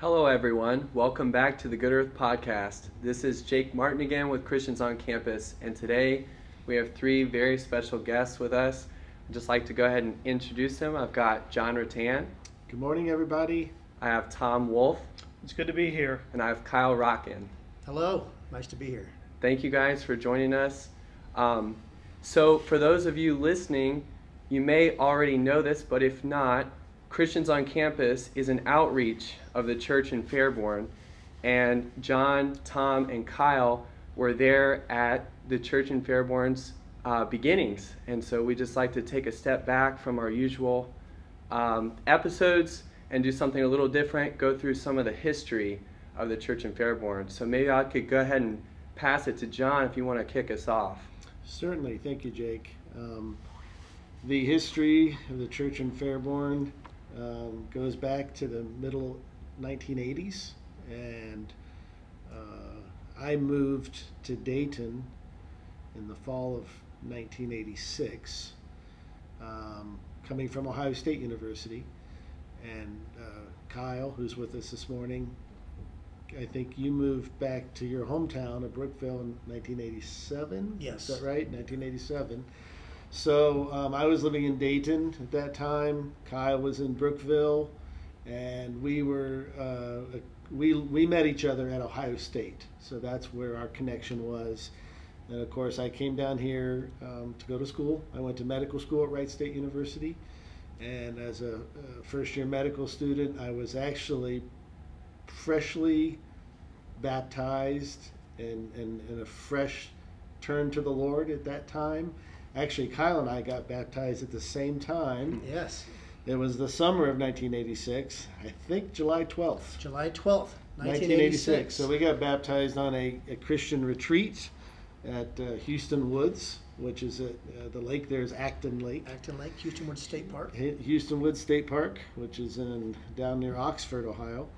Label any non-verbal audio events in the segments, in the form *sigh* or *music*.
Hello, everyone. Welcome back to the Good Earth Podcast. This is Jake Martin again with Christians on Campus, and today we have three very special guests with us. I'd just like to go ahead and introduce them. I've got John Rattan, Good morning, everybody. I have Tom Wolf, It's good to be here. and I have Kyle Rockin. Hello, nice to be here. Thank you guys for joining us. Um, so, for those of you listening, you may already know this, but if not, Christians on Campus is an outreach of the church in Fairborn. And John, Tom, and Kyle were there at the church in Fairborn's uh, beginnings. And so we just like to take a step back from our usual um, episodes and do something a little different, go through some of the history of the church in Fairborn. So maybe I could go ahead and pass it to John if you want to kick us off. Certainly, thank you, Jake. Um, the history of the church in Fairborn um, goes back to the middle 1980s, and uh, I moved to Dayton in the fall of 1986, um, coming from Ohio State University. And uh, Kyle, who's with us this morning, I think you moved back to your hometown of Brookville in 1987. Yes. Is that right? 1987. So um, I was living in Dayton at that time. Kyle was in Brookville, and we were uh, we we met each other at Ohio State. So that's where our connection was. And of course, I came down here um, to go to school. I went to medical school at Wright State University, and as a, a first year medical student, I was actually freshly baptized and, and, and a fresh turn to the Lord at that time. Actually, Kyle and I got baptized at the same time. Yes, It was the summer of 1986, I think July 12th. July 12th, 1986. 1986. So we got baptized on a, a Christian retreat at uh, Hueston Woods, which is at uh, the lake there is Acton Lake. Acton Lake, Hueston Woods State Park. Hueston Woods State Park, which is in down near Oxford, Ohio.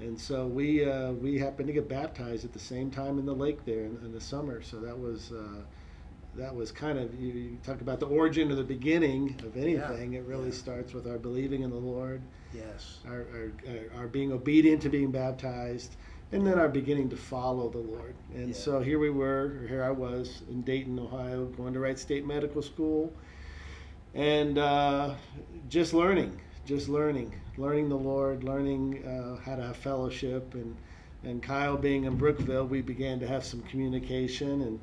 And so we uh, we happened to get baptized at the same time in the lake there in, in the summer. So that was uh, that was kind of you, you talk about the origin or the beginning of anything. it really yeah. starts with our believing in the Lord, Yes. our, our, our, our being obedient to being baptized, and then our beginning to follow the Lord. And Yeah. so here we were, or here I was in Dayton, Ohio, going to Wright State Medical School, and uh, just learning, just learning, learning the Lord, learning uh, how to have fellowship, and and Kyle being in Brookville, we began to have some communication and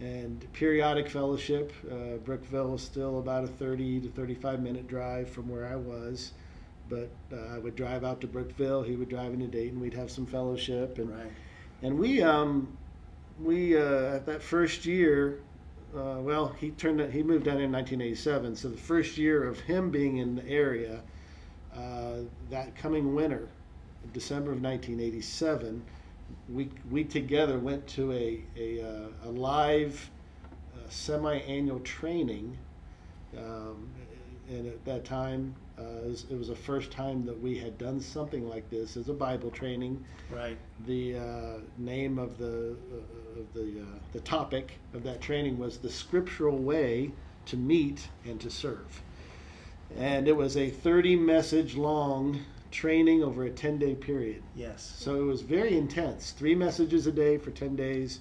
and periodic fellowship. Uh, Brookville was still about a 30 to 35 minute drive from where I was, but uh, I would drive out to Brookville. He would drive into Dayton. We'd have some fellowship, and Right. and we um we uh, at that first year. Uh, well, he turned. He moved down in 1987. So the first year of him being in the area, uh, that coming winter, December of 1987, we we together went to a a, uh, a live uh, semi-annual training, um, and at that time uh, it, was, it was the first time that we had done something like this as a Bible training. Right. The uh, name of the uh, of the uh, the topic of that training was the scriptural way to meet and to serve, and it was a 30 message long training over a 10 day period. Yes. So it was very intense. Three messages a day for ten days.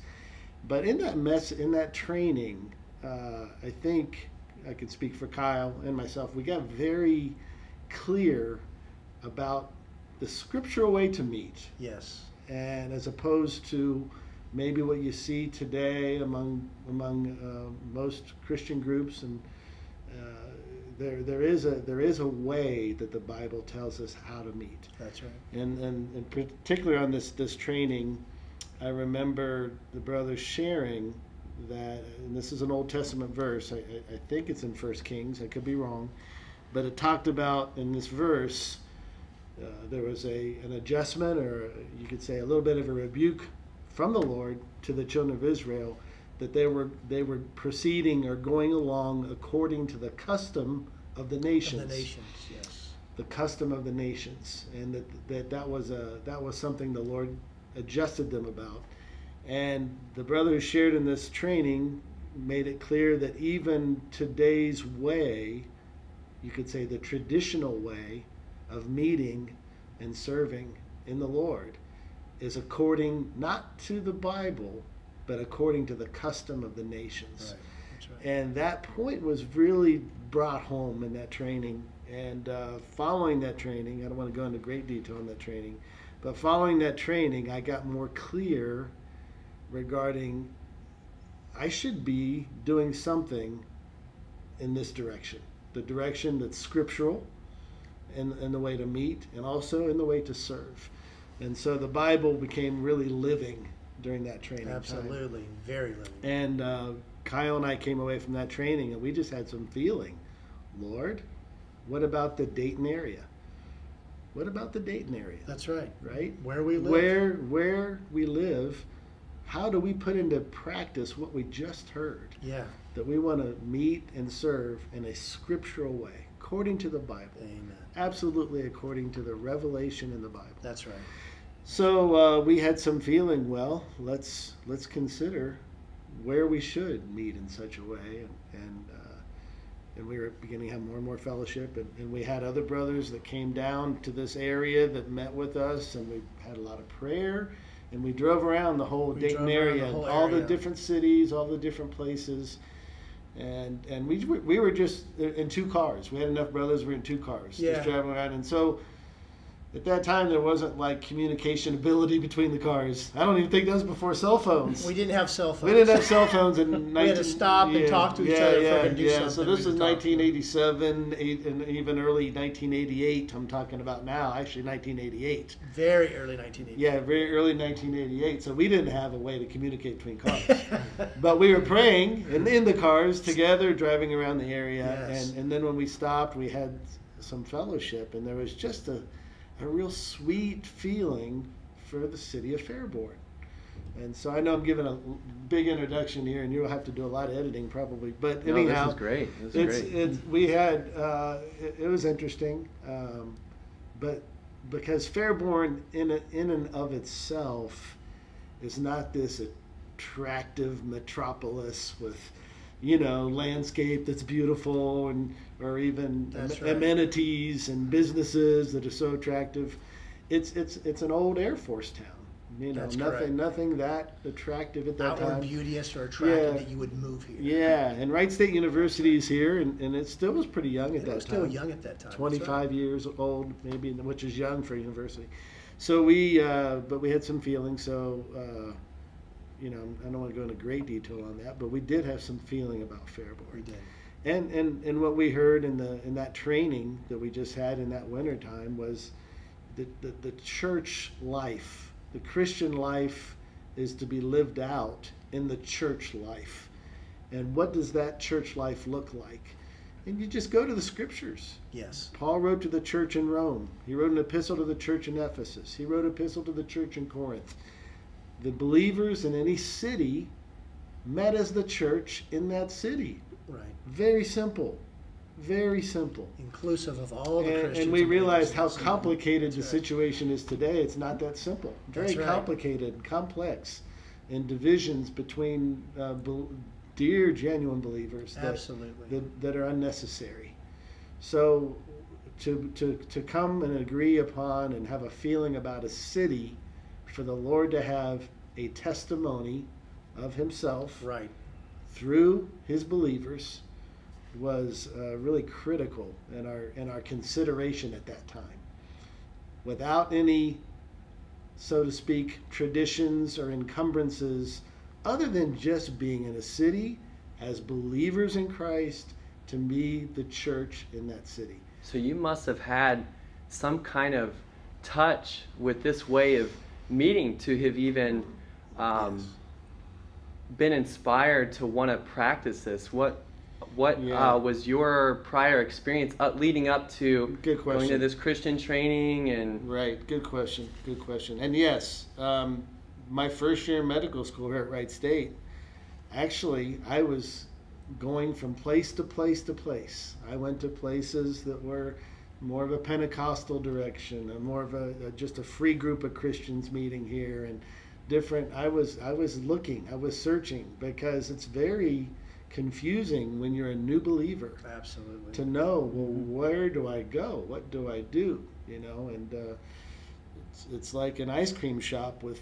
But in that mess, in that training, uh, I think I can speak for Kyle and myself. We got very clear about the scriptural way to meet, Yes. and as opposed to maybe what you see today among among uh, most Christian groups and. There, there is a there is a way that the Bible tells us how to meet. That's right. And, and, and particularly on this, this training, I remember the brothers sharing that, and this is an Old Testament verse. I, I, I think it's in First Kings. I could be wrong, but it talked about in this verse uh, there was a an adjustment, or you could say a little bit of a rebuke from the Lord to the children of Israel that they were they were proceeding or going along according to the custom of the nations Of the nations. Yes. the custom of the nations, and that that, that was a that was something the Lord adjusted them about. And the brother who shared in this training made it clear that even today's way, you could say the traditional way of meeting and serving in the Lord is according not to the Bible, but according to the custom of the nations. Right. Right. And that point was really brought home in that training. And uh, following that training, I don't want to go into great detail on that training, but following that training, I got more clear regarding I should be doing something in this direction. The direction that's scriptural in, in the way to meet and also in the way to serve. And so the Bible became really living during that training. time. Absolutely. Very little. And uh, Kyle and I came away from that training and we just had some feeling. Lord, what about the Dayton area? What about the Dayton area? That's right. Right? Where we live. Where where we live, how do we put into practice what we just heard? Yeah. That we want to meet and serve in a scriptural way, according to the Bible. Amen. Absolutely according to the revelation in the Bible. That's right. So uh, we had some feeling. Well, let's let's consider where we should meet in such a way, and and, uh, and we were beginning to have more and more fellowship, and, and we had other brothers that came down to this area that met with us, and we had a lot of prayer, and we drove around the whole We Dayton around the area, whole all the different cities, all the different places. And and we we were just in two cars. We had enough brothers. We were in two cars, Yeah. just driving around. And so, at that time, there wasn't like communication ability between the cars. I don't even think that was before cell phones. We didn't have cell phones. We didn't have cell phones in 19, *laughs* We had to stop and talk to each yeah, other Yeah, yeah. So this is 1987, eight, and even early 1988. I'm talking about now, actually 1988. Very early 1988. Yeah, very early 1988. So we didn't have a way to communicate between *laughs* cars. but we were praying and in the cars together, driving around the area. Yes. And, and then when we stopped, we had some fellowship, and there was just a, a real sweet feeling for the city of Fairborn. And so I know I'm giving a big introduction here, and you'll have to do a lot of editing probably. But No, anyhow, this is great. This is it's, great. it's we had uh, it, it was interesting, um, but because Fairborn in a, in and of itself is not this attractive metropolis with you know landscape that's beautiful and or even right. amenities and businesses that are so attractive. It's it's it's an old Air Force town. You know, That's nothing correct. nothing that attractive at that Outward time. beauteous or attractive Yeah. that you would move here. Yeah, and Wright State University is here, and, and it still was pretty young at It that was time. still young at that time. 25 right. years old, maybe, which is young for a university. So we, uh, but we had some feelings. So, uh, you know, I don't want to go into great detail on that, but we did have some feeling about We Fairborn. did. And and and what we heard in the in that training that we just had in that winter time was the, the the church life, the Christian life, is to be lived out in the church life. And what does that church life look like? And you just go to the scriptures. Yes. Paul wrote to the church in Rome. He wrote an epistle to the church in Ephesus. He wrote an epistle to the church in Corinth. The believers in any city met as the church in that city. Right. Very simple. Very simple. Inclusive of all the And, Christians. and we realized how complicated the right. situation is today. It's not that simple. Very right. complicated, complex, and divisions between uh, bel dear, genuine believers that, Absolutely. that, that are unnecessary. So, to, to, to come and agree upon and have a feeling about a city for the Lord to have a testimony of Himself right. Through His believers was uh, really critical in our in our consideration at that time. Without any, so to speak, traditions or encumbrances, other than just being in a city as believers in Christ to be the church in that city. So you must have had some kind of touch with this way of meeting to have even um, Yes. Been inspired to want to practice this. What what Yeah. uh, was your prior experience uh, leading up to going to this Christian training and Right. Good question. Good question. And yes, um, my first year in medical school here at Wright State, actually, I was going from place to place to place. I went to places that were more of a Pentecostal direction, a more of a, a just a free group of Christians meeting here, and different. I was I was looking, I was searching because it's very confusing when you're a new believer Absolutely. to know well where do I go? What do I do? You know, and uh, It's, it's like an ice cream shop with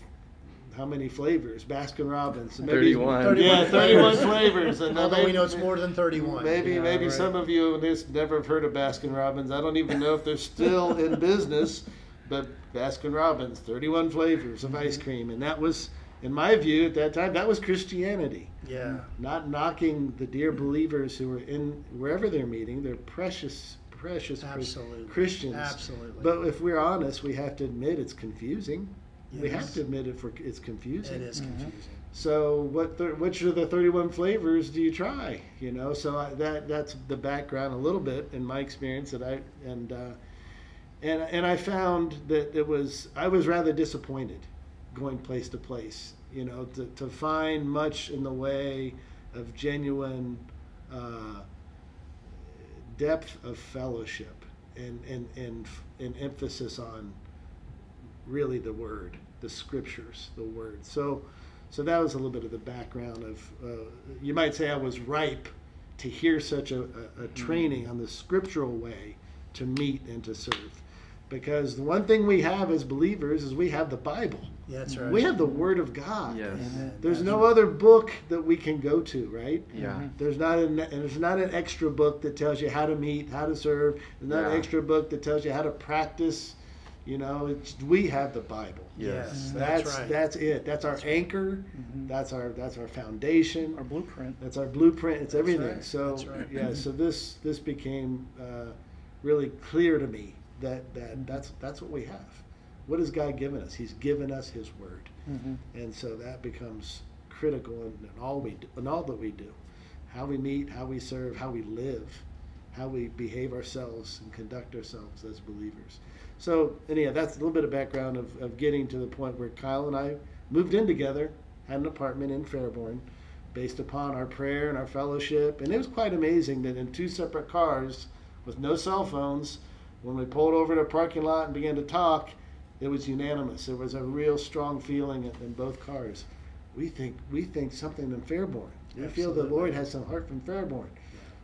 how many flavors? Baskin Robbins. So 31. 31 Yeah, 31 flavors. flavors. And Although maybe- we know it's more than 31. Maybe Yeah, maybe right. some of you just never have heard of Baskin Robbins. I don't even know if they're still in *laughs* business, but Baskin Robbins, 31 flavors of ice cream, and that was, in my view, at that time, that was Christianity. Yeah. Not knocking the dear believers who were in wherever they're meeting. They're precious, precious Chris- Absolutely. Christians. Absolutely. But if we're honest, we have to admit it's confusing. Yes. We have to admit it for it's confusing. It is confusing. So what thir- which of the 31 flavors do you try? You know, so I, that that's the background a little bit in my experience that I and uh, and and I found that it was I was rather disappointed going place to place. You know, to, to find much in the way of genuine uh, depth of fellowship and and and and emphasis on really the word, the scriptures, the word. So, so that was a little bit of the background of. Uh, you might say I was ripe to hear such a, a, a training on the scriptural way to meet and to serve, because the one thing we have as believers is we have the Bible. Yeah, that's right. We have the Word of God. Yes. Amen. There's That's no right. other book that we can go to, right? Yeah. There's not an there's not an extra book that tells you how to meet, how to serve. There's not Yeah. an extra book that tells you how to practice. You know, it's, we have the Bible. Yes. That's That's right. that's it. That's our anchor. That's our that's our foundation. Our blueprint. That's our blueprint. It's everything. right. So That's right. yeah. So this this became uh, really clear to me that that that's that's what we have. What has God given us? He's given us His Word, mm-hmm. and so that becomes critical in, in all we do, in all that we do, how we meet, how we serve, how we live, how we behave ourselves and conduct ourselves as believers. So anyhow, that's a little bit of background of, of getting to the point where Kyle and I moved in together, had an apartment in Fairborn, based upon our prayer and our fellowship. And it was quite amazing that in two separate cars with no cell phones, when we pulled over to a parking lot and began to talk, it was unanimous. There was a real strong feeling in, both cars. We think we think something in Fairborn. We feel the Lord has some heart from Fairborn.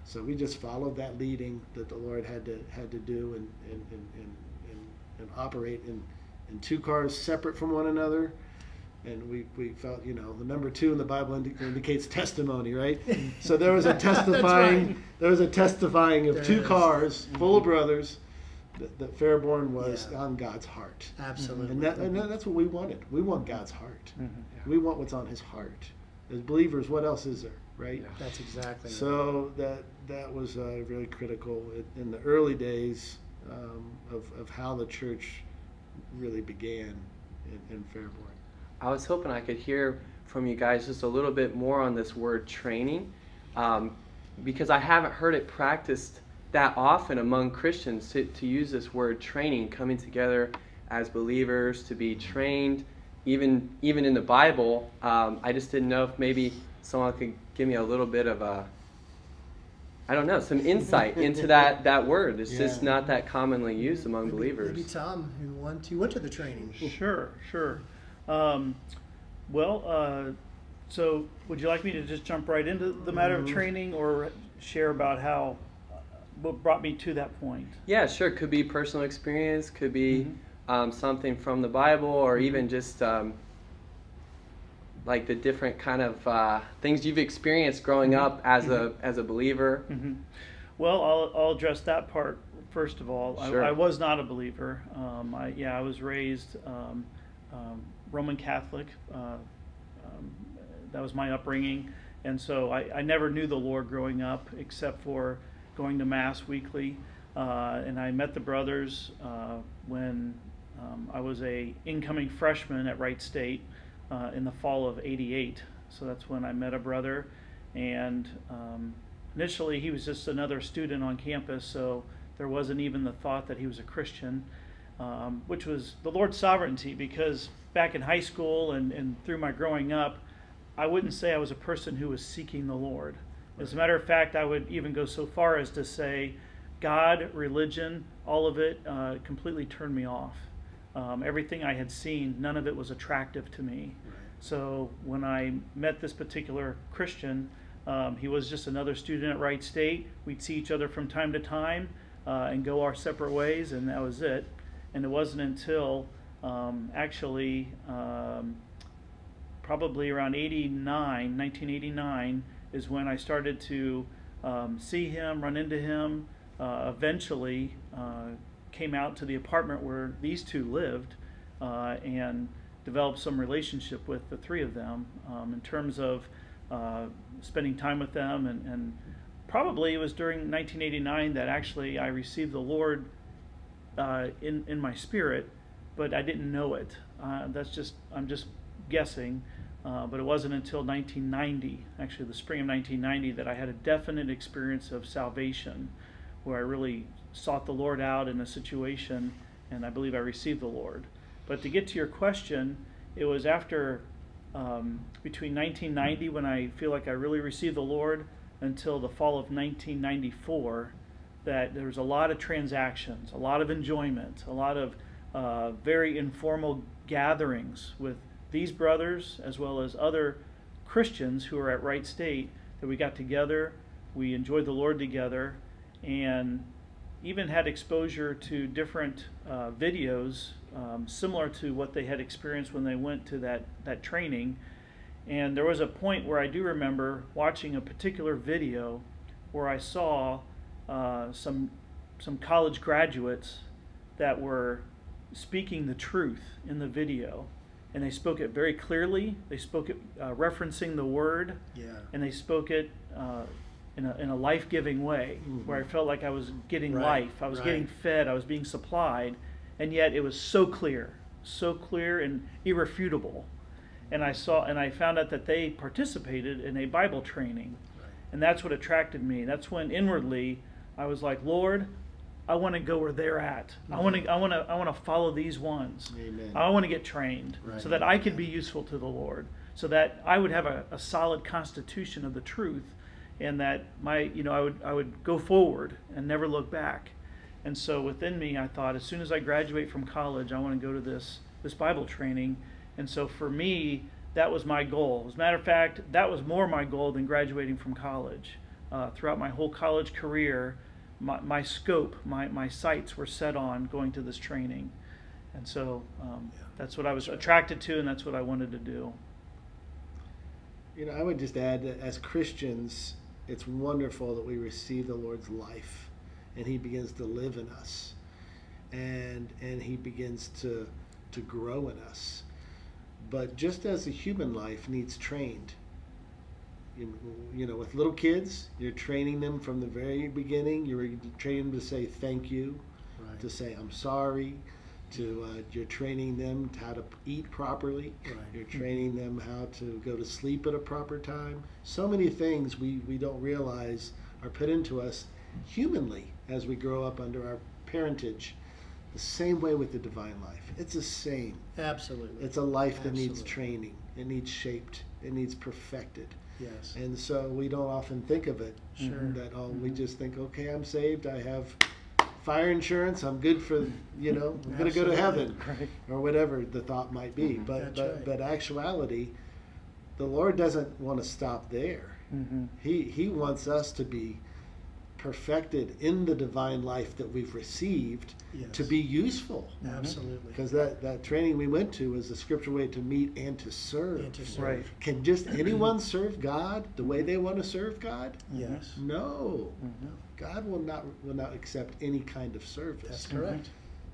So we just followed that leading that the Lord had to had to do and and, and, and, and, and operate in, in two cars separate from one another. And we, we felt, you know, the number two in the Bible indi- indicates testimony, right? *laughs* So there was a testifying, right. there was a testifying of There two is. cars full of mm-hmm. brothers that, that Fairborn was Yeah. on God's heart. Absolutely. And, that, and that's what we wanted. We want God's heart. We want what's on His heart. As believers, what else is there, right? Yeah. That's exactly right. So that that was uh, really critical in, in the early days um, of, of how the church really began in, in Fairborn. I was hoping I could hear from you guys just a little bit more on this word training, um, because I haven't heard it practiced that often among Christians to, to use this word training, coming together as believers to be trained, even even in the Bible. Um, I just didn't know if maybe someone could give me a little bit of a I don't know, some insight into that, *laughs* that word. It's just not that commonly used among maybe, believers. Maybe Tom, who went to, went to the training. Sure, sure. Um, well, uh, so would you like me to just jump right into the matter of training or share about how, what brought me to that point? Yeah, sure. Could be personal experience, could be Mhm. um, something from the Bible, or even just um, like the different kind of uh, things you've experienced growing up as a as a believer. hmm Well, I'll, I'll address that part first of all. Sure. I, I was not a believer. Um, I, yeah, I was raised um, um, Roman Catholic. Uh, um, that was my upbringing, and so I, I never knew the Lord growing up, except for going to Mass weekly. Uh, and I met the brothers uh, when um, I was a incoming freshman at Wright State uh, in the fall of '88. So that's when I met a brother, and um, initially he was just another student on campus, so there wasn't even the thought that he was a Christian, um, which was the Lord's sovereignty. Because back in high school and, and through my growing up, I wouldn't say I was a person who was seeking the Lord. As a matter of fact, I would even go so far as to say, God, religion, all of it uh, completely turned me off. Um, everything I had seen, none of it was attractive to me. So when I met this particular Christian, um, he was just another student at Wright State. We'd see each other from time to time uh, and go our separate ways, and that was it. And it wasn't until Um, actually, um, probably around 89, 1989, is when I started to um, see him, run into him. Uh, eventually, uh, came out to the apartment where these two lived, uh, and developed some relationship with the three of them um, in terms of uh, spending time with them. And, and, probably it was during 1989 that actually I received the Lord uh, in in my spirit, but I didn't know it. Uh, that's just I'm just guessing. Uh, but it wasn't until 1990, actually the spring of 1990, that I had a definite experience of salvation, where I really sought the Lord out in a situation, and I believe I received the Lord. But to get to your question, it was after um, between 1990 when I feel like I really received the Lord until the fall of 1994 that there was a lot of transactions, a lot of enjoyment, a lot of uh, very informal gatherings with these brothers as well as other Christians who are at Wright State that we got together, we enjoyed the Lord together, and even had exposure to different uh, videos um, similar to what they had experienced when they went to that, that training. And there was a point where I do remember watching a particular video where I saw uh, some, some college graduates that were speaking the truth in the video. And they spoke it very clearly. They spoke it uh, referencing the word. Yeah. And they spoke it uh, in a, in a life giving way Mhm. where I felt like I was getting Right, life. I was right. getting fed. I was being supplied. And yet it was so clear, so clear and irrefutable. And I saw and I found out that they participated in a Bible training. Right. And that's what attracted me. That's when inwardly I was like, Lord, I want to go where they're at. I want to I want to I want to follow these ones. Amen. I want to get trained Right. so that I could be useful to the Lord, so that I would have a, a solid constitution of the truth, and that my you know I would I would go forward and never look back. And so within me, I thought as soon as I graduate from college, I want to go to this this Bible training. And so for me, that was my goal. As a matter of fact, that was more my goal than graduating from college. Uh, throughout my whole college career, my, my scope, my, my sights were set on going to this training. And so um, Yeah. that's what I was attracted to, and that's what I wanted to do. You know, I would just add that as Christians, it's wonderful that we receive the Lord's life, and He begins to live in us, and and He begins to to grow in us. But just as the human life needs trained, you, you know, with little kids, you're training them from the very beginning. You're training them to say thank you, Right. to say I'm sorry. To uh, you're training them how to eat properly. Right. You're training them how to go to sleep at a proper time. So many things we, we don't realize are put into us humanly as we grow up under our parentage. The same way with the divine life. It's the same. Absolutely. It's a life that needs training. It needs shaped. It needs perfected. Yes. And so we don't often think of it. Sure. That oh, we just think, okay, I'm saved. I have fire insurance. I'm good for you know. I'm going to go to heaven *laughs* Right. or whatever the thought might be. Mhm. But That's but right. but actuality, the Lord doesn't want to stop there. Mm-hmm. He He wants us to be perfected in the divine life that we've received Yes. to be useful. Absolutely. Because that, that training we went to was the scripture way to meet and to serve. And to serve. Right. Can just anyone serve God the way they want to serve God? Yes. No. Mm-hmm. God will not will not accept any kind of service. That's correct.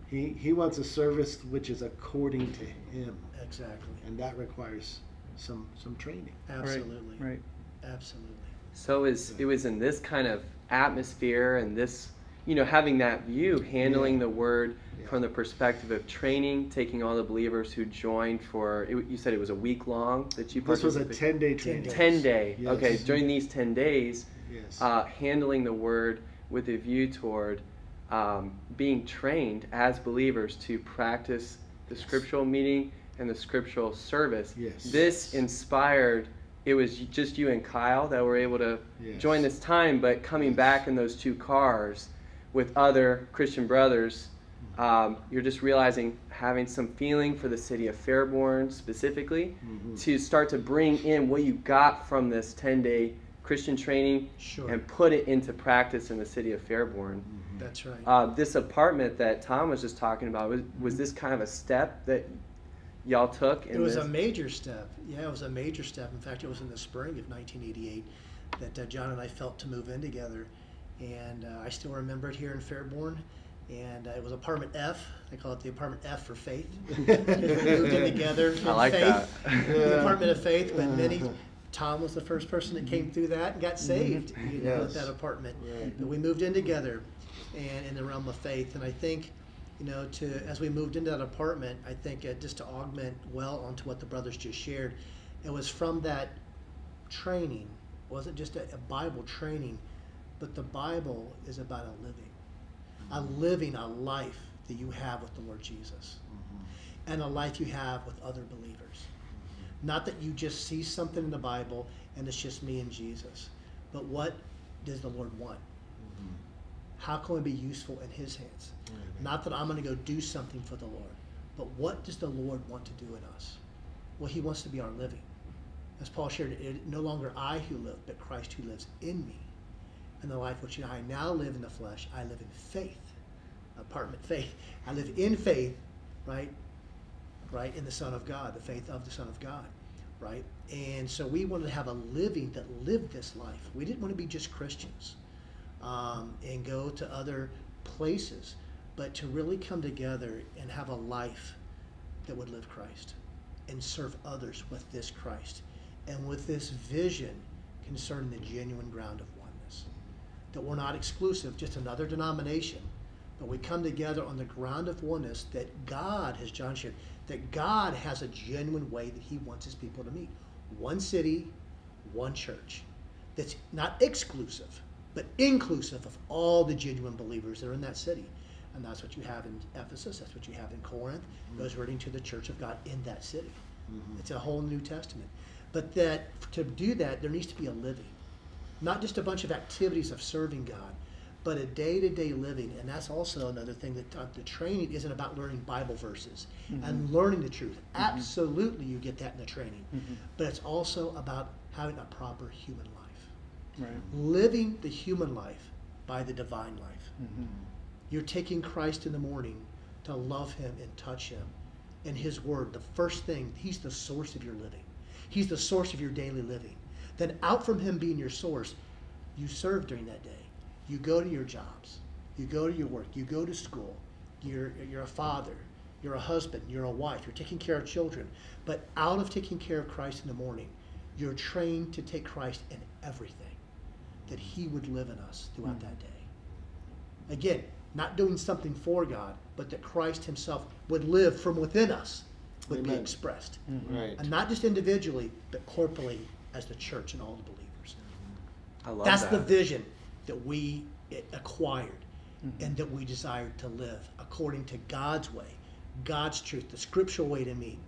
He he wants a service which is according to him. Exactly. and that requires some some training. Absolutely. Right. Absolutely. So is it was in this kind of atmosphere and this, you know, having that view, handling Yeah. the word Yeah. from the perspective of training, taking all the believers who joined for, it, you said it was a week long that you This was a ten day 10 training. 10 day. Yes. Okay, during these 10 days, Yes. uh, handling the word with a view toward um, being trained as believers to practice the Yes. scriptural meeting and the scriptural service. Yes. This inspired, it was just you and Kyle that were able to Yes. join this time, but coming back in those two cars with other Christian brothers, um, you're just realizing having some feeling for the city of Fairborn specifically Mhm. to start to bring in what you got from this 10 day Christian training Sure. and put it into practice in the city of Fairborn. That's right. Uh, this apartment that Tom was just talking about was, was this kind of a step that y'all took? In It was this? a major step. Yeah, it was a major step. In fact, it was in the spring of 1988 that uh, John and I felt to move in together. And uh, I still remember it here in Fairborn. And uh, it was apartment F. They call it the apartment F for faith. *laughs* we moved in together in I like faith. that. The apartment of faith, but many. *laughs* Tom was the first person that came through that and got saved you know, Yes. at that apartment. Right. But we moved in together, and in the realm of faith. And I think, you know, to as we moved into that apartment, I think uh, just to augment well onto what the brothers just shared, it was from that training. It wasn't just a, a Bible training, but the Bible is about a living, a mm-hmm. living a life that you have with the Lord Jesus, mm-hmm. and a life you have with other believers. Mm-hmm. Not that you just see something in the Bible and it's just me and Jesus, but what does the Lord want? How can we be useful in His hands? Not that I'm going to go do something for the Lord, but what does the Lord want to do in us? Well, He wants to be our living. As Paul shared, it no longer I who live, but Christ who lives in me. And the life which I now live in the flesh, I live in faith. Apartment faith. I live in faith, right? Right? In the Son of God, the faith of the Son of God, right? And so we wanted to have a living that lived this life. We didn't want to be just Christians um, and go to other places, but to really come together and have a life that would live Christ and serve others with this Christ and with this vision concerning the genuine ground of oneness. That we're not exclusive, just another denomination, but we come together on the ground of oneness that God, as John shared, that God has a genuine way that He wants His people to meet. One city, one church. That's not exclusive, but inclusive of all the genuine believers that are in that city. And that's what you have in Ephesus, that's what you have in Corinth. Mm-hmm. Goes writing to the church of God in that city. Mm-hmm. It's a whole New Testament. But that to do that, there needs to be a living. Not just a bunch of activities of serving God, but a day to day living. And that's also another thing that uh, the training isn't about learning Bible verses mm-hmm. and learning the truth. Absolutely, you get that in the training. But it's also about having a proper human life, Right. living the human life by the divine life. You're taking Christ in the morning to love Him and touch Him. And His Word, the first thing, He's the source of your living. He's the source of your daily living. Then, out from Him being your source, you serve during that day. You go to your jobs. You go to your work. You go to school. You're, you're a father. You're a husband. You're a wife. You're taking care of children. But out of taking care of Christ in the morning, you're trained to take Christ in everything, that He would live in us throughout hmm. that day. Again, not doing something for God, but that Christ Himself would live from within us, would be Amen. expressed. Mm-hmm. Right. And not just individually, but corporately as the church and all the believers. I love That's that. the vision that we acquired mm-hmm. and that we desired to live according to God's way, God's truth, the scriptural way to meet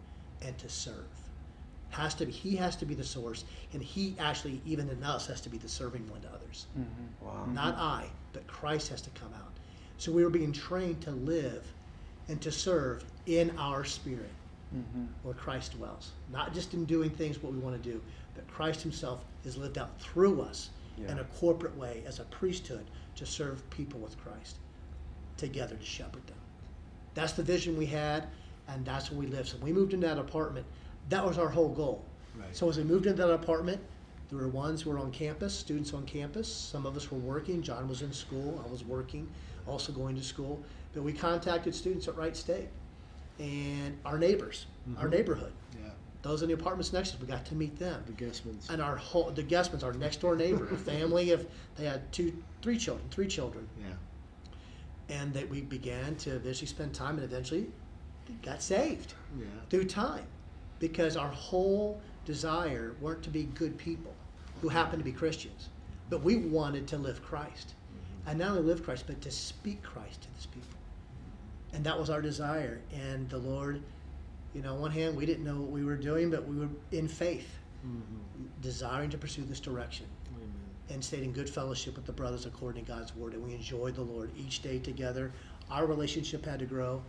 and to serve. Has to be He has to be the source, and He actually, even in us, has to be the serving one to others. Mm-hmm. Wow. Not I, but Christ has to come out. So we were being trained to live and to serve in our spirit Mhm. where Christ dwells. Not just in doing things what we want to do, but Christ Himself is lived out through us in a corporate way as a priesthood to serve people with Christ together to shepherd them. That's the vision we had, and that's where we live. So we moved into that apartment, that was our whole goal. Right. So as we moved into that apartment, there were ones who were on campus, students on campus. Some of us were working. John was in school. I was working, also going to school. But we contacted students at Wright State and our neighbors, our mm-hmm. neighborhood. Yeah. Those in the apartments next to us, we got to meet them. The Guessmans. And our whole, the Guestmans, our next door neighbor, a *laughs* family of, they had two, three children, three children. Yeah. And that we began to eventually spend time and eventually got saved Yeah. through time because our whole desire weren't to be good people who happened to be Christians, but we wanted to live Christ. And not only live Christ, but to speak Christ to these people. And that was our desire. And the Lord, you know, on one hand, we didn't know what we were doing, but we were in faith, Mm-hmm. desiring to pursue this direction Amen. and stayed in good fellowship with the brothers according to God's word. And we enjoyed the Lord each day together. Our relationship had to grow.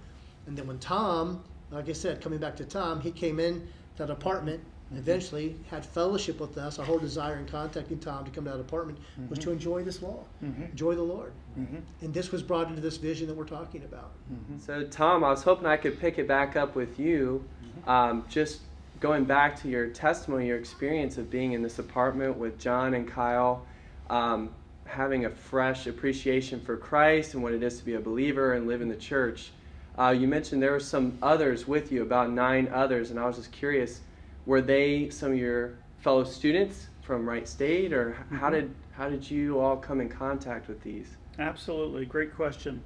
And then when Tom, like I said, coming back to Tom, he came in that apartment Eventually, had fellowship with us. Our whole desire in contacting Tom to come to that apartment was to enjoy this law, Mhm. enjoy the Lord. Mhm. And this was brought into this vision that we're talking about. So, Tom, I was hoping I could pick it back up with you. Um, just going back to your testimony, your experience of being in this apartment with John and Kyle, um, having a fresh appreciation for Christ and what it is to be a believer and live in the church. Uh, you mentioned there were some others with you, about nine others, and I was just curious were they some of your fellow students from Wright State, or h- how did how did you all come in contact with these? Absolutely, great question.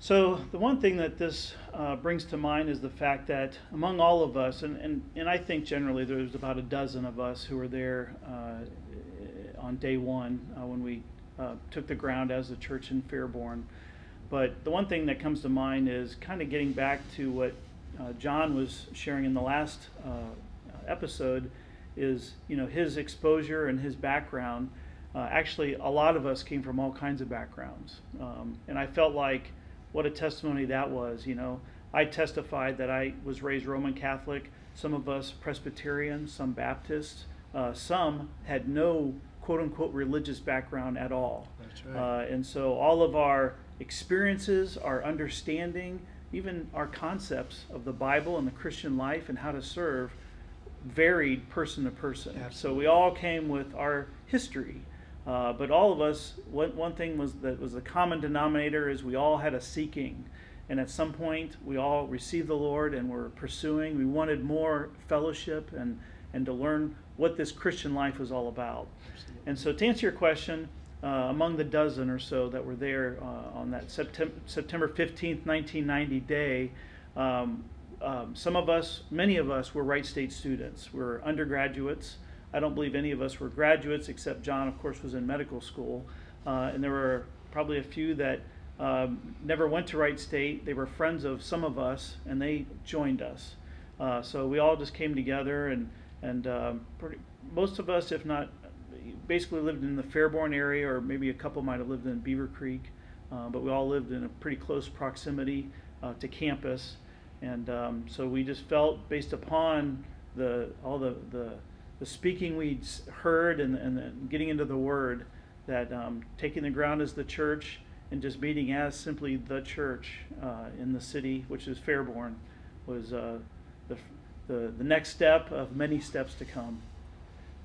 So the one thing that this uh, brings to mind is the fact that among all of us, and, and, and I think generally there's about a dozen of us who were there uh, on day one uh, when we uh, took the ground as a church in Fairborn. But the one thing that comes to mind is kind of getting back to what uh, John was sharing in the last uh, episode is you know his exposure and his background. Uh, actually, a lot of us came from all kinds of backgrounds, um, and I felt like what a testimony that was. You know, I testified that I was raised Roman Catholic. Some of us Presbyterian, some Baptist, uh, some had no quote unquote religious background at all. That's right. Uh, and so all of our experiences, our understanding, even our concepts of the Bible and the Christian life and how to serve varied person to person. So we all came with our history. Uh, but all of us, one, one thing was that was the common denominator is we all had a seeking. And at some point, we all received the Lord and were pursuing. We wanted more fellowship and, and to learn what this Christian life was all about. And so, to answer your question, uh, among the dozen or so that were there uh, on that September, September 15th, 1990 day, um, um, some of us, many of us, were Wright State students. We were undergraduates. I don't believe any of us were graduates, except John, of course, was in medical school. Uh, and there were probably a few that um, never went to Wright State. They were friends of some of us, and they joined us. Uh, so we all just came together, and and um, pretty, most of us, if not, basically lived in the Fairborn area, or maybe a couple might have lived in Beavercreek, uh, but we all lived in a pretty close proximity uh, to campus, and um, so we just felt, based upon the all the the, the speaking we'd heard and and the getting into the Word, that um, taking the ground as the church and just meeting as simply the church uh, in the city, which is Fairborn, was uh, the, the the next step of many steps to come.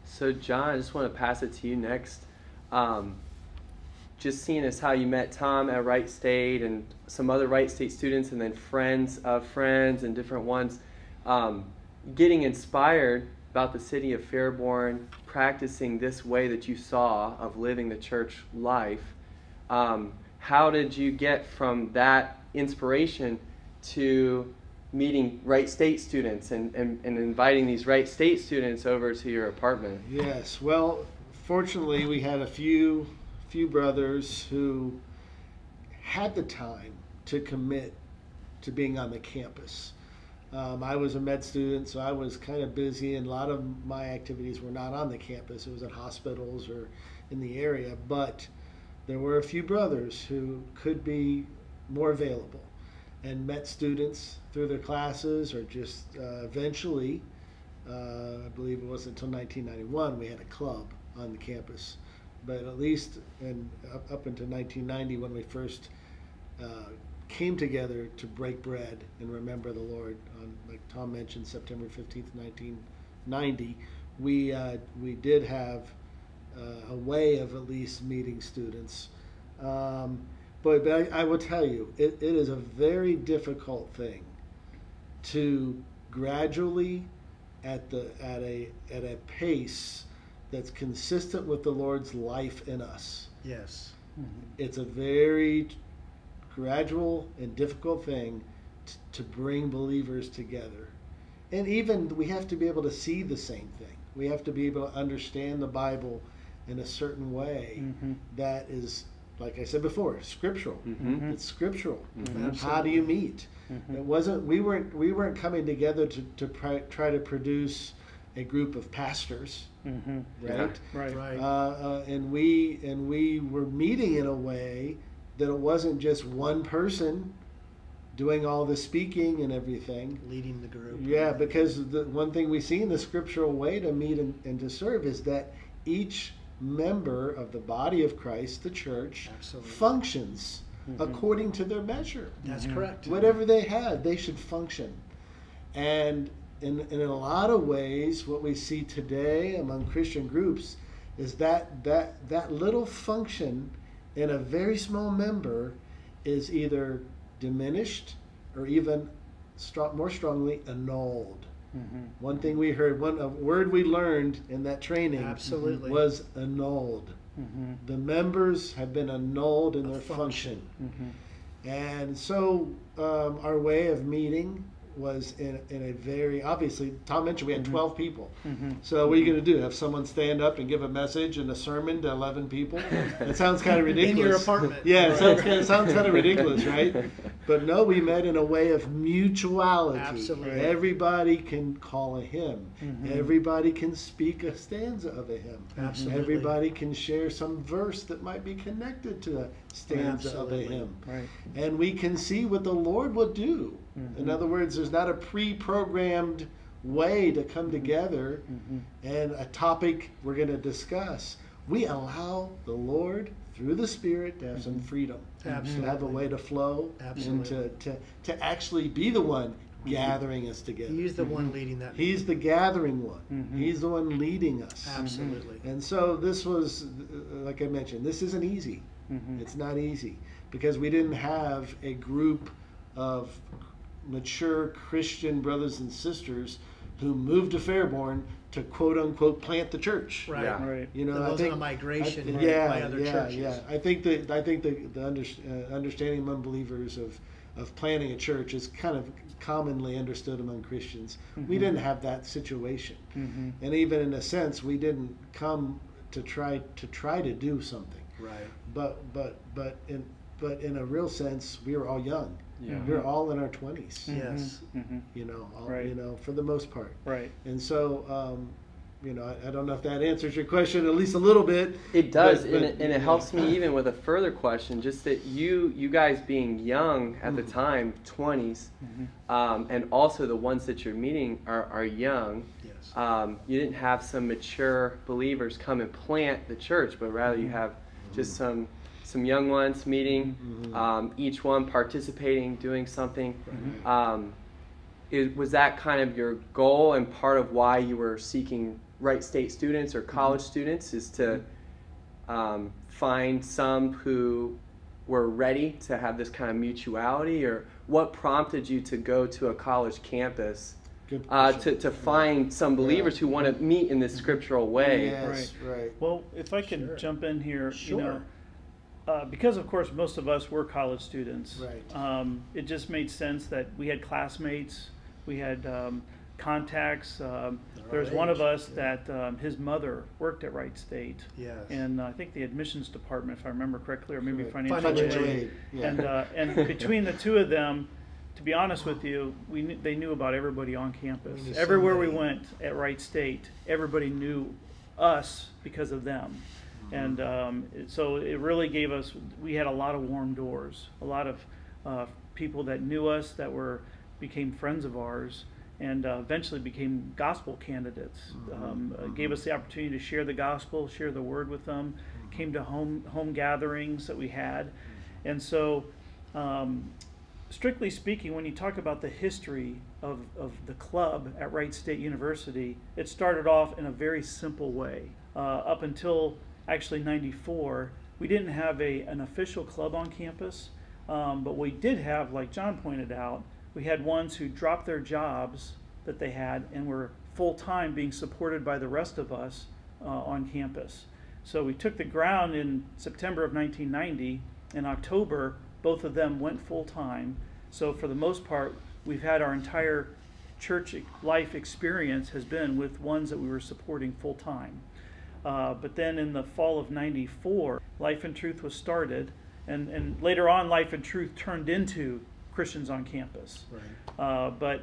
So, John, I just want to pass it to you next. Um, just seeing as how you met Tom at Wright State and some other Wright State students, and then friends of friends and different ones, um, getting inspired about the city of Fairborn, practicing this way that you saw of living the church life. Um, how did you get from that inspiration to meeting Wright State students and, and, and inviting these Wright State students over to your apartment? Yes. Well, fortunately, we had a few few brothers who had the time to commit to being on the campus. Um, I was a med student, so I was kind of busy, and a lot of my activities were not on the campus. It was at hospitals or in the area. But there were a few brothers who could be more available and met students through their classes or just uh, eventually uh, I believe it wasn't until 1991 we had a club on the campus. But at least in, up, up until 1990, when we first uh, came together to break bread and remember the Lord, on, like Tom mentioned, September 15th, 1990, we, uh, we did have uh, a way of at least meeting students. Um, but, but I, I will tell you, it, it is a very difficult thing to gradually at the at a at a pace that's consistent with the Lord's life in us. Yes. It's a very gradual and difficult thing t- to bring believers together. And even we have to be able to see the same thing. We have to be able to understand the Bible in a certain way Mhm. that is, like I said before, scriptural. Mhm. It's scriptural. Mhm. How do you meet? Mhm. It wasn't. We weren't. We weren't coming together to to pri- try to produce a group of pastors, Mhm. right? Right. Right. Uh, uh, and we and we were meeting in a way that it wasn't just one person doing all the speaking and everything. leading the group. Yeah, because the one thing we see in the scriptural way to meet and, and to serve is that each member of the body of Christ, the church, Absolutely. functions according to their measure. That's correct. Whatever they have, they should function. And in, in a lot of ways, what we see today among Christian groups is that that, that little function in a very small member is either diminished or even more strongly annulled. Mhm. One thing we heard, one a word we learned in that training Absolutely. was annulled. Mhm. The members have been annulled in A their function. function. Mhm. And so um, our way of meeting was in, in a very obviously Tom mentioned we had 12 people. Mhm. So what are you going to do? Have someone stand up and give a message and a sermon to 11 people? That sounds kind of ridiculous. *laughs* In your apartment. Yeah, it sounds kind of, sounds kind of ridiculous, *laughs* right? But no, we met in a way of mutuality. Absolutely. Everybody can call a hymn. Mhm. Everybody can speak a stanza of a hymn. Absolutely. Everybody can share some verse that might be connected to a stanza Absolutely. of a hymn. Right. And we can see what the Lord will do. In Mhm. other words, there's not a pre programmed way to come together Mhm. and a topic we're going to discuss. We allow the Lord, through the Spirit, to have some freedom, to have a way to flow, Absolutely. and to, to, to actually be the one gathering us together. He's the one leading that. He's the gathering one, Mhm. He's the one leading us. Absolutely. And so this was, like I mentioned, this isn't easy. Mhm. It's not easy because we didn't have a group of mature Christian brothers and sisters who moved to Fairborn to quote unquote plant the church. Right. Yeah. Right. You know, There I wasn't think a migration I- by- yeah, by other yeah, churches. yeah. I think that I think the the under, uh, understanding among believers of of planting a church is kind of commonly understood among Christians. We Mhm. didn't have that situation, Mhm. and even in a sense, we didn't come to try to try to do something Right. but but but in but in a real sense, we were all young. Yeah. We were all in our twenties. Mhm. Yes. Mhm. You know, all, Right. you know, for the most part. Right. And so, um, you know, I, I don't know if that answers your question at least a little bit. It does, But- and, it, and it helps me *laughs* even with a further question. Just that you, you guys being young at the Mhm. time, 20s, Mhm. um, and also the ones that you're meeting are, are young. Yes. Um, you didn't have some mature believers come and plant the church, but rather you have just some some young ones meeting, Mhm. um, each one participating, doing something. Mhm. Um, is, was that kind of your goal and part of why you were seeking Wright State students or college students? Is to um, find some who were ready to have this kind of mutuality, or what prompted you to go to a college campus uh, to, to find some believers who want to meet in this scriptural way? Yes, right. Well, if I can Sure. jump in here, Sure. you know, uh, because of course most of us were college students. Right. Um, it just made sense that we had classmates, we had um, contacts. Um, there was one of us yeah. that um, his mother worked at Wright State, Yes. and uh, I think the admissions department, if I remember correctly, or maybe Right. financial, Financial aid. aid, yeah. And uh, and *laughs* between the two of them, to be honest with you, we knew, they knew about everybody on campus. Everywhere we went at Wright State, everybody knew us because of them. And um, it, so it really gave us, we had a lot of warm doors, a lot of uh, people that knew us that were, became friends of ours and uh, eventually became gospel candidates. Um, uh, gave us the opportunity to share the gospel, share the word with them, came to home, home gatherings that we had. And so, um, strictly speaking, when you talk about the history of, of the club at Wright State University, it started off in a very simple way. Uh, up until actually 94, we didn't have a, an official club on campus, um, but we did have, like John pointed out, we had ones who dropped their jobs that they had and were full time being supported by the rest of us uh, on campus. So we took the ground in September of 1990. In October, both of them went full time. So for the most part, we've had our entire church life experience has been with ones that we were supporting full time. Uh, but then in the fall of 94, Life and Truth was started. And, and later on, Life and Truth turned into Christians on campus. Right. Uh, but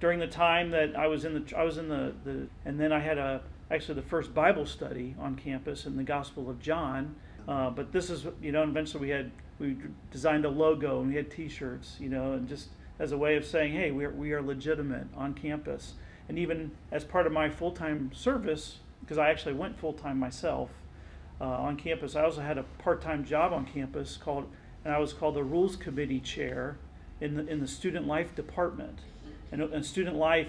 during the time that I was in the, I was in the, the, and then I had a, actually the first Bible study on campus in the Gospel of John. Uh, but this is, you know, eventually we had, we designed a logo and we had T-shirts, you know, and just as a way of saying, hey, we are, we are legitimate on campus. And even as part of my full time service, because I actually went full time myself uh, on campus, I also had a part time job on campus called, and I was called the Rules Committee Chair in the, in the Student Life Department. And, and Student Life,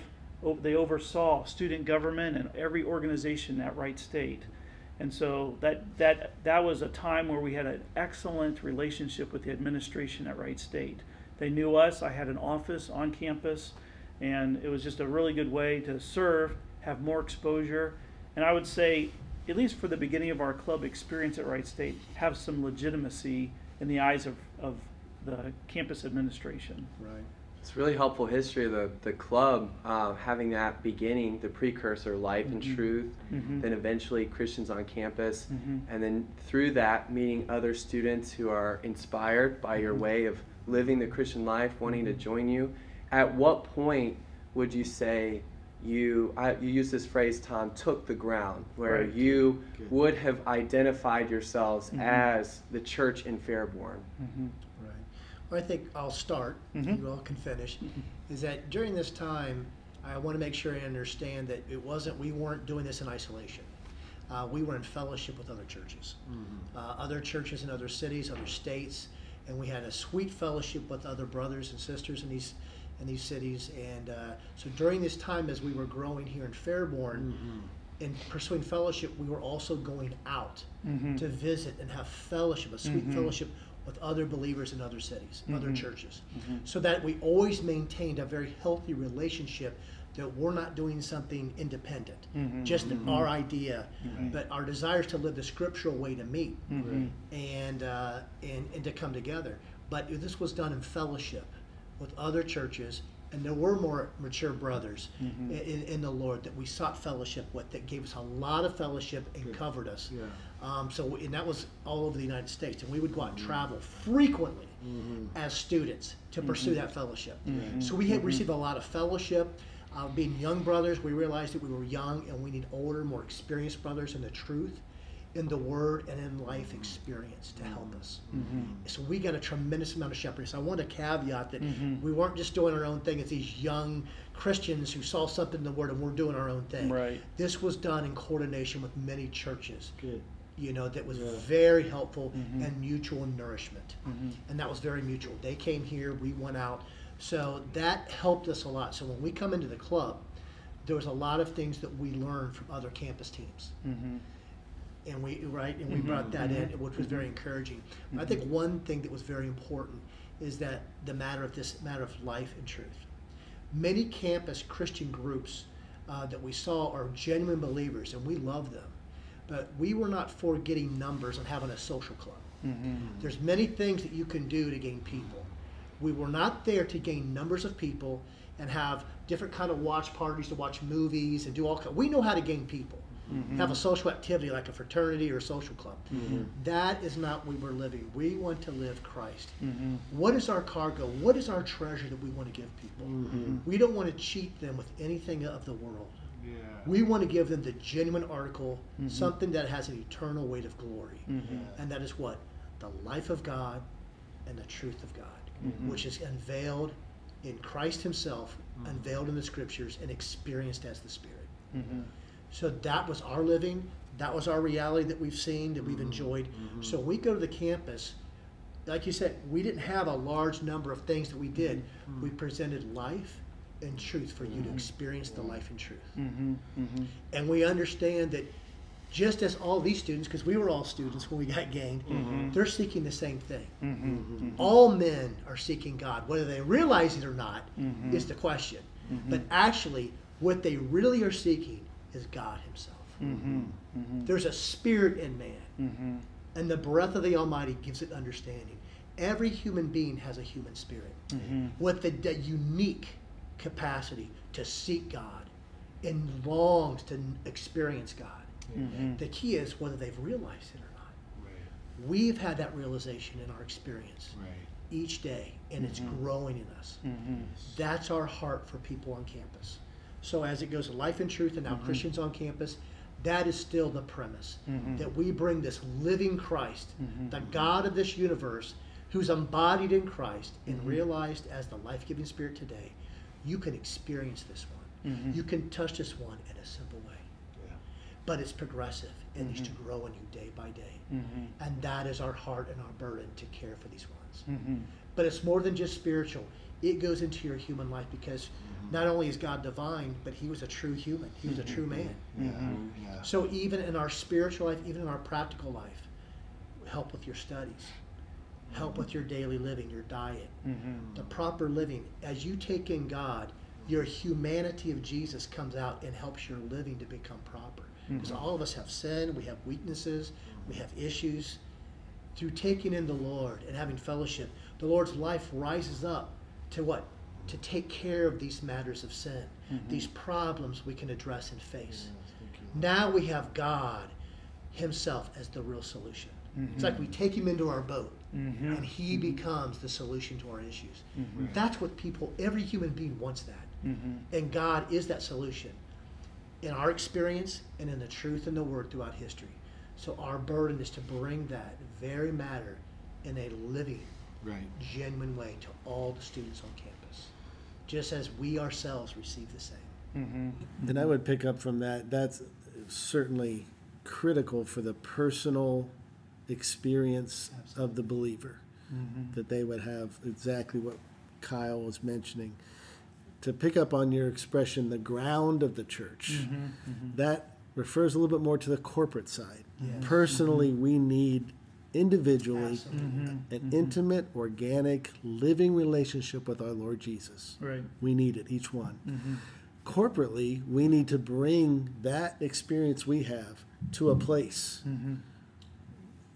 they oversaw student government and every organization at Wright State. And so that, that, that was a time where we had an excellent relationship with the administration at Wright State. They knew us. I had an office on campus, and it was just a really good way to serve, have more exposure, and I would say, at least for the beginning of our club experience at Wright State, have some legitimacy in the eyes of, of the campus administration. Right. It's really helpful history of the, the club uh, having that beginning, the precursor, life and Mhm. truth, Mhm. then eventually Christians on campus, Mhm. and then through that meeting other students who are inspired by your Mhm. way of living the Christian life, wanting to Mhm. join you. At what point would you say you, I, you use this phrase, Tom, took the ground, where Right. you Good. would have identified yourselves Mhm. as the church in Fairborn? Mhm. Right. Well, I think I'll start. Mhm. You all can finish. Is that during this time, I want to make sure I understand that it wasn't. We weren't doing this in isolation. Uh, we were in fellowship with other churches, Mm-hmm. uh, other churches in other cities, other states, and we had a sweet fellowship with other brothers and sisters in these in these cities. And uh, so during this time, as we were growing here in Fairborn, Mm-hmm. in pursuing fellowship, we were also going out Mhm. to visit and have fellowship, a sweet Mhm. fellowship with other believers in other cities, other Mhm. churches, Mhm. so that we always maintained a very healthy relationship that we're not doing something independent, Mhm. just our idea, but our desire is to live the scriptural way to meet and, uh, and and to come together. But this was done in fellowship with other churches, and there were more mature brothers Mhm. in, in the Lord that we sought fellowship with that gave us a lot of fellowship and Good. covered us. Yeah. Um, so, and that was all over the United States, and we would go out and travel frequently Mm-hmm. as students to pursue that fellowship. Mhm. So we had received a lot of fellowship. Uh, being young brothers, we realized that we were young and we need older, more experienced brothers in the truth, in the Word, and in life experience to help us. Mhm. So we got a tremendous amount of shepherding. So I want to caveat that Mhm. we weren't just doing our own thing as these young Christians who saw something in the Word and we're doing our own thing. Right. This was done in coordination with many churches Good. you know, that was Yeah. very helpful Mhm. and mutual nourishment. Mhm. And that was very mutual. They came here, we went out. So that helped us a lot. So when we come into the club, there was a lot of things that we learned from other campus teams. And we, right, and we Mhm. brought that in, Mhm. which was very Mhm. encouraging. I think one thing that was very important is that the matter of this matter of life and truth. Many campus Christian groups uh, that we saw are genuine believers, and we love them. But we were not for getting numbers and having a social club. Mhm. There's many things that you can do to gain people. We were not there to gain numbers of people and have different kind of watch parties to watch movies and do all. We know how to gain people. Mhm. Have a social activity like a fraternity or a social club. Mhm. That is not what we were living. We want to live Christ. Mhm. What is our cargo? What is our treasure that we want to give people? Mm-hmm. We don't want to cheat them with anything of the world. Yeah. We want to give them the genuine article, Mhm. something that has an eternal weight of glory. Mhm. And that is what? The life of God and the truth of God, which is unveiled in Christ Himself, unveiled in the Scriptures, and experienced as the Spirit. Mhm. So that was our living. That was our reality that we've seen, that we've Mhm. enjoyed. Mhm. So we go to the campus. Like you said, we didn't have a large number of things that we did. Mhm. We presented life and truth for you to Mhm. experience the life and truth. And we understand that just as all these students, because we were all students when we got gained, Mhm. they're seeking the same thing. Mhm. Mhm. All men are seeking God. Whether they realize it or not is the question. But actually, what they really are seeking is God Himself. Mhm. Mhm. There's a spirit in man, Mhm. and the breath of the Almighty gives it understanding. Every human being has a human spirit Mhm. with the, the unique capacity to seek God and longs to experience God. Mhm. The key is whether they've realized it or not. Right. We've had that realization in our experience Right. each day, and it's Mhm. growing in us. Mhm. That's our heart for people on campus. So as it goes to life and truth, and now Mhm. Christians on campus, that is still the premise Mhm. that we bring this living Christ, Mhm. the God of this universe, who's embodied in Christ and realized as the life giving spirit today, you can experience this one. Mhm. You can touch this one in a simple way. Yeah. But it's progressive and needs to grow in you day by day. And that is our heart and our burden to care for these ones. But it's more than just spiritual. It goes into your human life because not only is God divine, but he was a true human. He was a true man. Yeah. Mhm. Yeah. So even in our spiritual life, even in our practical life, help with your studies, help with your daily living, your diet, Mhm. the proper living. As you take in God, your humanity of Jesus comes out and helps your living to become proper. Because Mhm. all of us have sin, we have weaknesses, we have issues. Through taking in the Lord and having fellowship, the Lord's life rises up to what? To take care of these matters of sin, Mhm. these problems we can address and face. You. Now we have God Himself as the real solution. It's Mhm. like we take Him into our boat Mhm. and He becomes the solution to our issues. Mhm. That's what people, every human being wants that. And God is that solution in our experience and in the truth and the word throughout history. So our burden is to bring that very matter in a living, Right. genuine way to all the students on campus, just as we ourselves receive the same. Mhm. And I would pick up from that. That's certainly critical for the personal experience of the believer. Mhm. That they would have exactly what Kyle was mentioning. To pick up on your expression, the ground of the church, Mhm. Mhm. that refers a little bit more to the corporate side. Yes. Personally, we need individually Absolutely. Mhm. an intimate, organic, living relationship with our Lord Jesus. Right. We need it, each one. Mhm. Corporately, we need to bring that experience we have to a place. Mhm.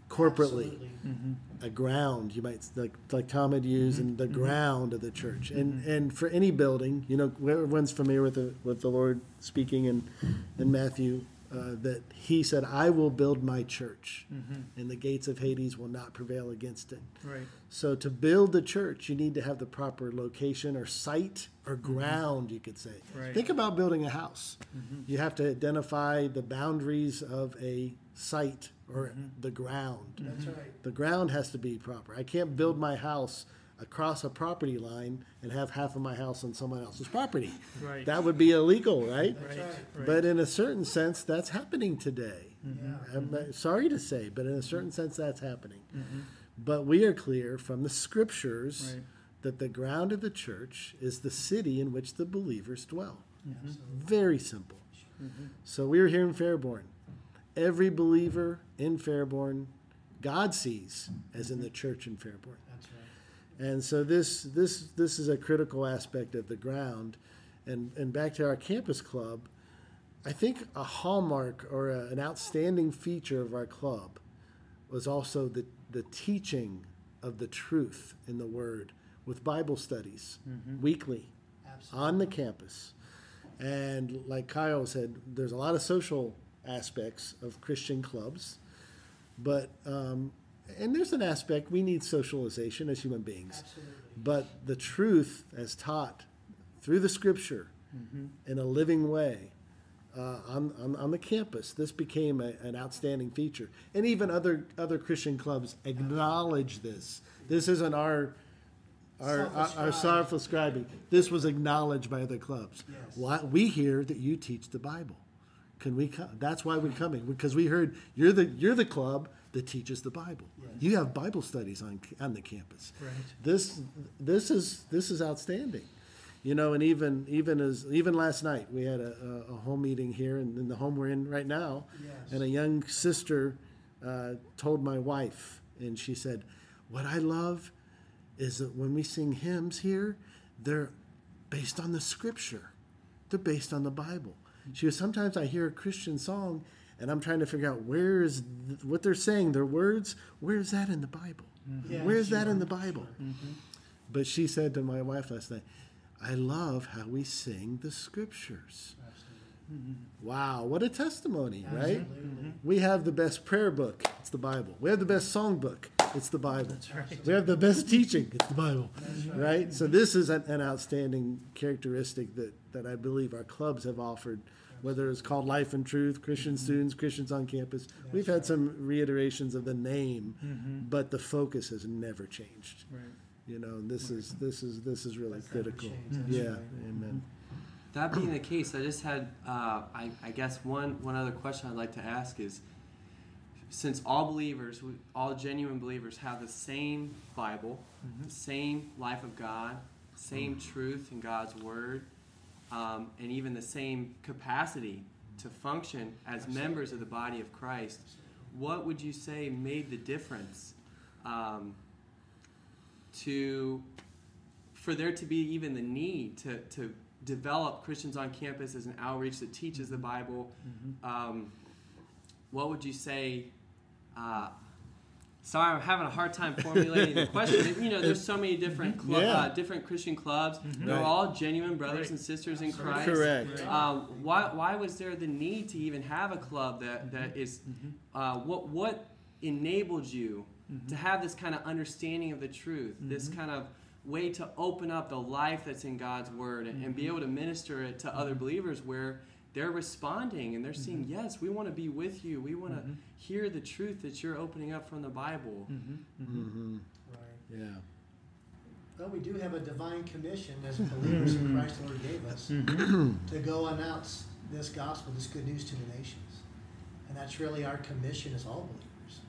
Corporately, Absolutely. Mhm. a ground you might like like Tom had used, and the ground of the church, and and for any building, you know, everyone's familiar with the with the Lord speaking in in Matthew uh, that He said, "I will build my church, Mhm. and the gates of Hades will not prevail against it." Right. So to build the church, you need to have the proper location or site or ground, you could say. Right. Think about building a house. You have to identify the boundaries of a site or the ground. That's right. The ground has to be proper. I can't build my house across a property line and have half of my house on someone else's property. Right. That would be illegal, right? Right. right. Right. But in a certain sense, that's happening today. Yeah. I'm uh, sorry to say, but in a certain sense, that's happening. Mhm. But we are clear from the scriptures Right. that the ground of the church is the city in which the believers dwell. Absolutely. Very simple. Mhm. So we are here in Fairborn. Every believer in Fairborn, God sees as in the church in Fairborn. And so this this this is a critical aspect of the ground. And and back to our campus club, I think a hallmark or a, an outstanding feature of our club was also the the teaching of the truth in the Word with Bible studies weekly Absolutely. on the campus. And like Kyle said, there's a lot of social aspects of Christian clubs, but um, and there's an aspect we need socialization as human beings. Absolutely. But the truth, as taught through the Scripture in a living way uh, on, on on the campus, this became a, an outstanding feature. And even other other Christian clubs acknowledge this. This isn't our our, our, self-ascribing. This was acknowledged by other clubs. Yes. Why, we hear that you teach the Bible. Can we come? That's why we're coming because we heard you're the you're the club that teaches the Bible. You have Bible studies on on the campus. Right. This this is this is outstanding. You know, and even even as even last night we had a, a, a home meeting here in, in the home we're in right now, Yes. and a young sister uh, told my wife, and she said, "What I love is that when we sing hymns here, they're based on the Scripture. They're based on the Bible." She goes, "Sometimes I hear a Christian song, and I'm trying to figure out where is th- what they're saying, their words. Where is that in the Bible? Mm-hmm. Yeah, Where is that in the Bible?" Mm-hmm. But she said to my wife last night, I love how we sing the scriptures. Absolutely. Mm-hmm. Wow, what a testimony, right? Absolutely. We have the best prayer book, it's the Bible. We have the best song book, It's the Bible. That's right. We have the best teaching. It's the Bible, right. right? So this is an, an outstanding characteristic that, that I believe our clubs have offered, whether it's called Life and Truth, Christian students, Christians on campus. We've had some reiterations of the name, Mhm. but the focus has never changed. Right. You know, and this is this is this is really That's critical. Yeah, right. amen. That being the case, I just had, uh, I, I guess one, one other question I'd like to ask is, since all believers, we- all genuine believers have the same Bible, the same life of God, same truth in God's Word, um, and even the same capacity to function as members of the body of Christ, what would you say made the difference um, to for there to be even the need to, to develop Christians on campus as an outreach that teaches the Bible, um, what would you say? Uh, sorry, I'm having a hard time formulating the question. *laughs* You know, there's so many different clu- Yeah. uh, different Christian clubs. They're Right. all genuine brothers Right. and sisters in Christ. Correct. Um, why, why was there the need to even have a club that, that is, uh, what, what enabled you to have this kind of understanding of the truth, this kind of way to open up the life that's in God's Word and, and be able to minister it to other believers where they're responding and they're saying, Yes, we want to be with you. We want to hear the truth that you're opening up from the Bible. hmm Right. Yeah. Well, we do have a divine commission as believers in Christ the Lord gave us Mm-hmm. to go announce this gospel, this good news to the nations. And that's really our commission as all believers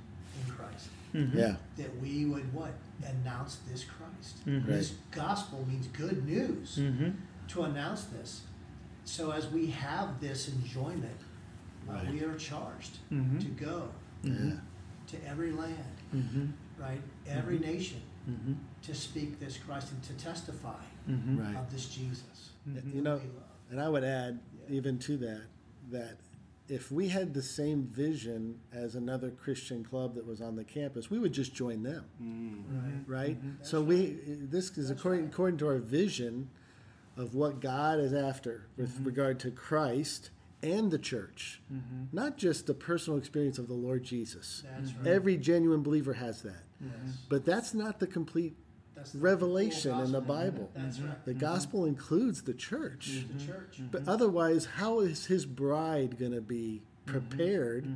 in Christ. Yeah. That we would what? Announce this Christ. This gospel means good news Mm-hmm. to announce this. So as we have this enjoyment, uh, we are charged Mhm. to go Yeah. to every land, Mm-hmm. right? Every nation Mm-hmm. to speak this Christ and to testify Mm-hmm. Right. of this Jesus. You know, and I would add Yeah. even to that that if we had the same vision as another Christian club that was on the campus, we would just join them, Mm. Right. right? That's So we this is according right. according to our vision of what God is after with mm-hmm. regard to Christ and the church, Mm-hmm. not just the personal experience of the Lord Jesus. That's right. Mm-hmm. Every genuine believer has that, Yes. but that's not the complete the revelation full in the. Mm-hmm. Bible. That's right. The gospel includes the church. The church. But otherwise, how is his bride going to be prepared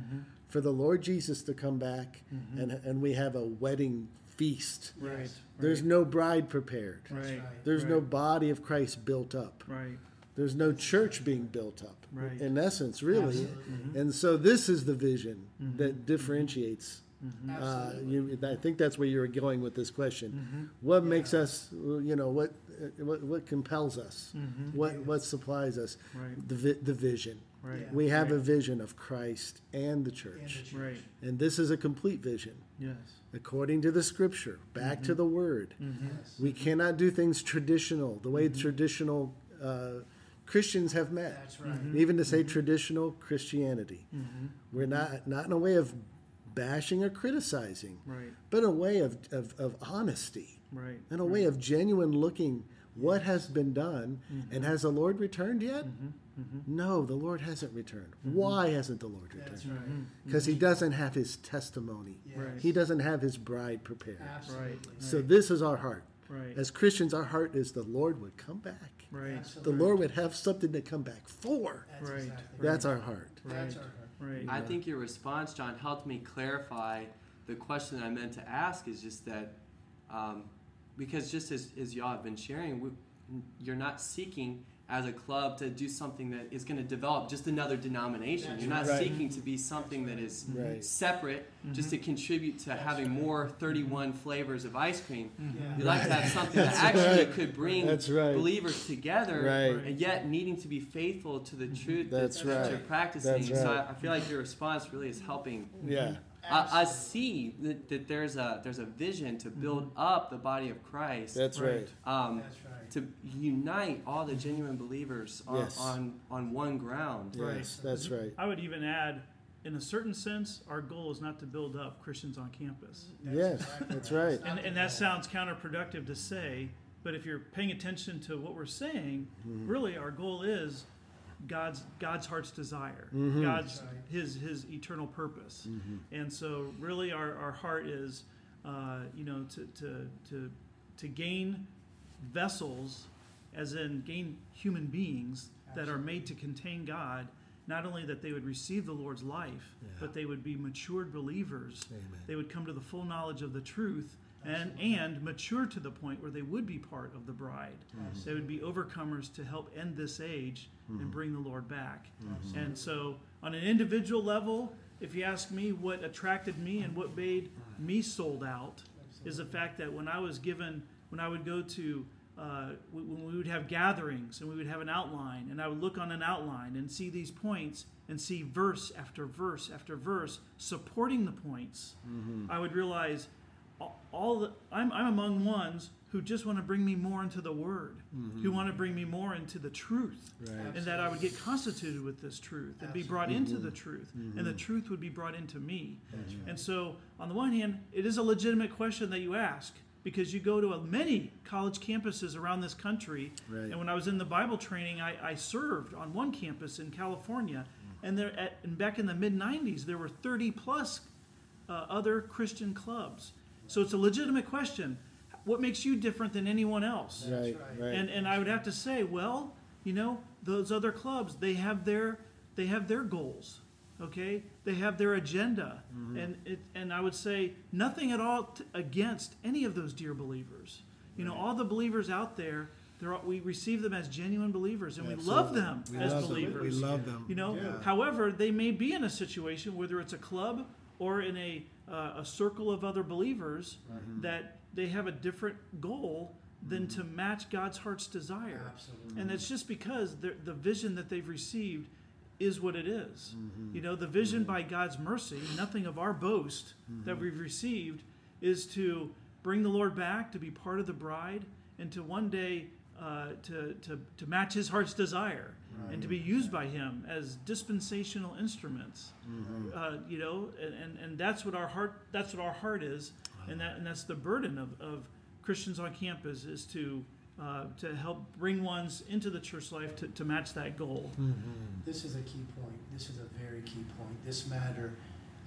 for the Lord Jesus to come back and, and we have a wedding feast? Right. There's no bride prepared. That's Right. right. There's no body of Christ built up. Right. There's no church being built up, Right. in essence, really. Absolutely. And so, this is the vision that differentiates. Uh, Absolutely. you, I think that's where you're going with this question. Mm-hmm. What makes us, you know, what, uh, what, what compels us? Mm-hmm. What, what supplies us? Right. The, vi- the vision. Right. We have a vision of Christ and the And the church. church. Right. And this is a complete vision, Yes. according to the scripture, back to the word. Mm-hmm. Yes. We cannot do things traditional, the way traditional uh, Christians have met. That's right. Even to say traditional Christianity. Mm-hmm. We're not, not in a way of bashing or criticizing, Right. but in a way of, of, of honesty, Right. in a way of genuine looking what has been done, Mm-hmm. and has the Lord returned yet? No, the Lord hasn't returned. Mm-hmm. Why hasn't the Lord That's returned? right. Because he doesn't have his testimony. Yes. Right. He doesn't have his bride prepared. Absolutely. So this is our heart. Right. As Christians, our heart is the Lord would come back. Right. The Lord would have something to come back for. That's Right. exactly right. That's our heart. That's our heart. Right. I think your response, John, helped me clarify the question that I meant to ask. Is just that um, because just as, as y'all have been sharing, we, you're not seeking as a club to do something that is going to develop just another denomination. That's you're not right. seeking to be something that is Right. separate just to contribute to having right. more 31 flavors of ice cream. Yeah. We like to have something that actually right. could bring That's right. believers together, Right. and yet needing to be faithful to the truth That's that, that you're practicing. That's So. I, I feel like your response really is helping Yeah. uh, us see that, that there's a there's a vision to build up the body of Christ, That's right. um, That's right. To unite all the genuine believers on, Yes. on on one ground. Yes, that's right. I would even add, in a certain sense, our goal is not to build up Christians on campus. Yes, exactly that's right. right. And, and that sounds counterproductive to say, but if you're paying attention to what we're saying, mm-hmm. really our goal is God's God's heart's desire, mm-hmm. God's Right. his his eternal purpose. Mm-hmm. And so really our, our heart is uh, you know, to, to, to, to gain vessels, as in gain human beings that are made to contain God, not only that they would receive the Lord's life, Yeah. but they would be matured believers. Amen. They would come to the full knowledge of the truth and, and mature to the point where they would be part of the bride. They would be overcomers to help end this age and mm-hmm. bring the Lord back. And so, on an individual level, if you ask me what attracted me and what made me sold out, is the fact that when I was given, when I would go to, uh, when we would have gatherings and we would have an outline, and I would look on an outline and see these points and see verse after verse after verse supporting the points, mm-hmm. I would realize all- all the, I'm, I'm among ones who just want to bring me more into the word, who mm-hmm. want to bring me more into the truth, Right. and that I would get constituted with this truth and be brought into mm-hmm. the truth, and the truth would be brought into me. And so, on the one hand, it is a legitimate question that you ask because you go to a, many college campuses around this country. Right. And when I was in the Bible training, I, I served on one campus in California, and there at and back in the mid '90s, there were 30 plus uh, other Christian clubs. So it's a legitimate question. What makes you different than anyone else? Right, right. right. And and I would have to say, well, you know, those other clubs, they have their they have their goals. Okay, they have their agenda, and it, and I would say nothing at all t- against any of those dear believers. You know, all the believers out there, they're all, we receive them as genuine believers, and we love them We as love them. believers. We love them. You know, Yeah. however, they may be in a situation, whether it's a club or in a uh, a circle of other believers, Mm-hmm. that they have a different goal than to match God's heart's desire. Absolutely. And it's just because the the vision that they've received is what it is. Mm-hmm. You know, the vision by God's mercy, nothing of our boast Mm-hmm. that we've received, is to bring the Lord back, to be part of the bride, and to one day uh, to, to, to match his heart's desire and to be used by him as dispensational instruments. Uh, you know, and, and, and that's what our heart that's what our heart is, and that and that's the burden of, of Christians on campus is to uh, to help bring ones into the church life to, to match that goal. This is a key point. This is a very key point. This matter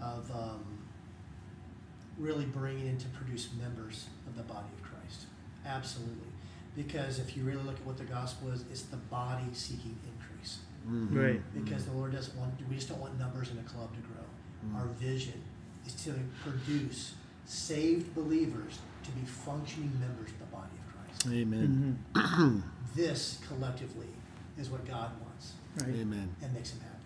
of um, really bringing in to produce members of the body of Christ. Absolutely. Because if you really look at what the gospel is, it's the body seeking increase. Right. Because the Lord doesn't want, we just don't want numbers in a club to grow. Our vision is to produce saved believers to be functioning members of the body of Christ. Amen. Mm-hmm. *clears throat* This collectively is what God wants Right. Amen. and makes him happy.